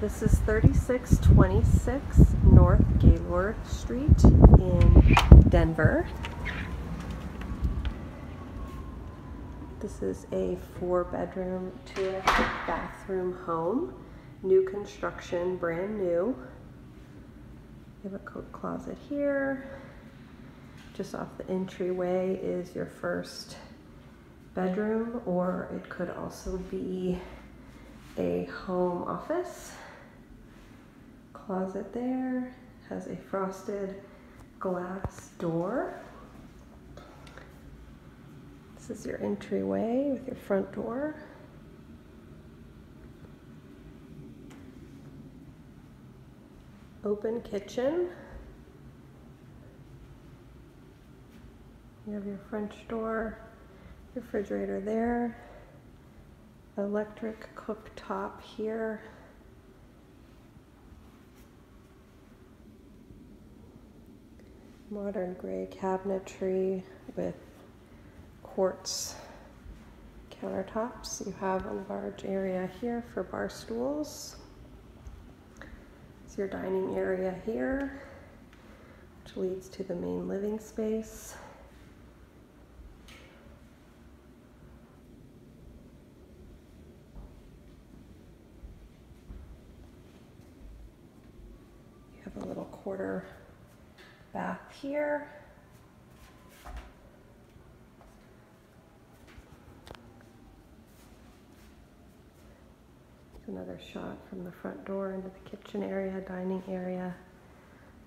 This is 3626 North Gaylord Street in Denver. This is a four bedroom, two bathroom home. New construction, brand new. You have a coat closet here. Just off the entryway is your first bedroom, or it could also be a home office. Closet there has a frosted glass door. This is your entryway with your front door. Open kitchen. You have your French door, refrigerator there, electric cooktop here. Modern gray cabinetry with quartz countertops. You have a large area here for bar stools. It's your dining area here, which leads to the main living space. You have a little quarter bath here. Another shot from the front door into the kitchen area, dining area,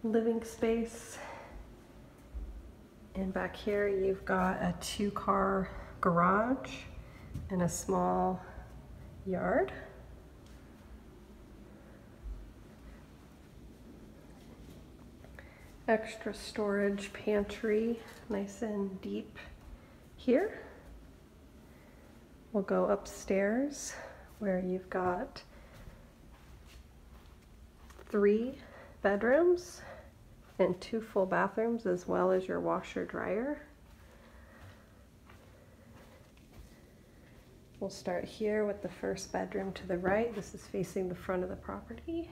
living space. And back here you've got a two car garage and a small yard. Extra storage pantry, nice and deep here. We'll go upstairs where you've got three bedrooms and two full bathrooms as well as your washer dryer. We'll start here with the first bedroom to the right. This is facing the front of the property.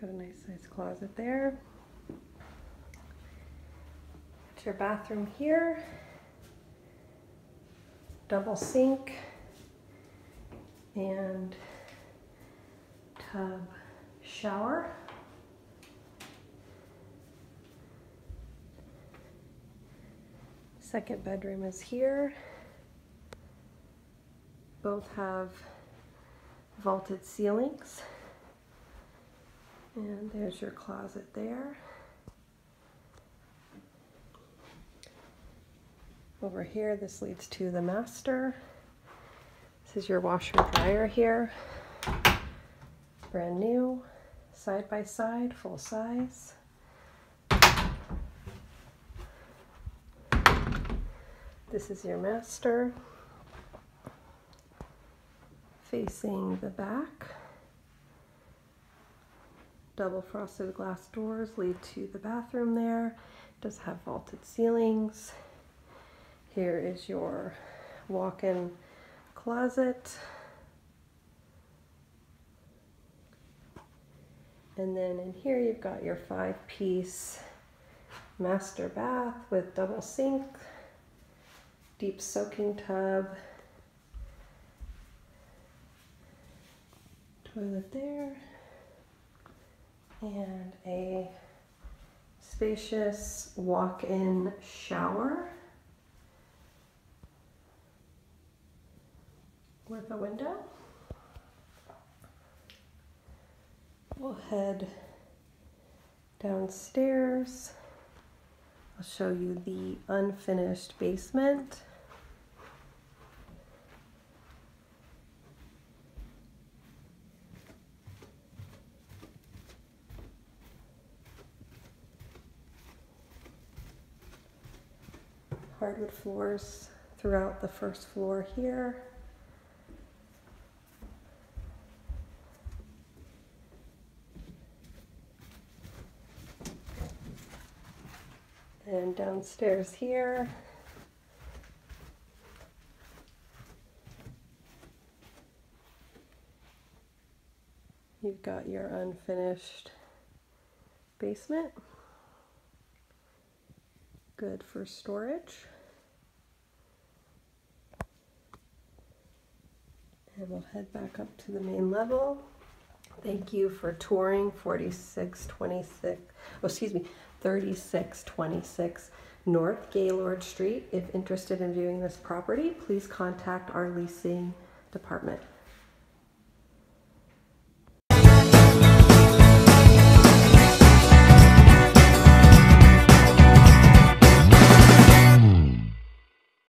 Got a nice size closet there. It's your bathroom here double sink and tub shower. Second bedroom is here. Both have vaulted ceilings. And there's your closet there. Over here, this leads to the master. This is your washer dryer here. Brand new, side by side, full size. This is your master. Facing the back. Double frosted glass doors lead to the bathroom there. It does have vaulted ceilings. Here is your walk-in closet. And then in here you've got your five-piece master bath with double sink, deep soaking tub, toilet there, and a spacious walk-in shower. with a window. We'll head downstairs. I'll show you the unfinished basement. hardwood floors throughout the first floor here. And downstairs here. You've got your unfinished basement. Good for storage. And we'll head back up to the main level. Thank you for touring 4626, oh, excuse me, 3626 North Gaylord Street. If interested in viewing this property, please contact our leasing department.